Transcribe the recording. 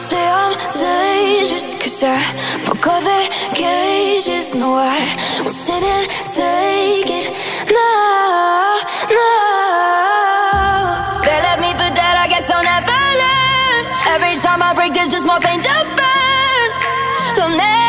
Say I'm dangerous cause I broke all the cages No, I won't sit and take it. No, no. They left me for dead, I guess I'll never learn. Every time I break there's just more pain to burn. They'll never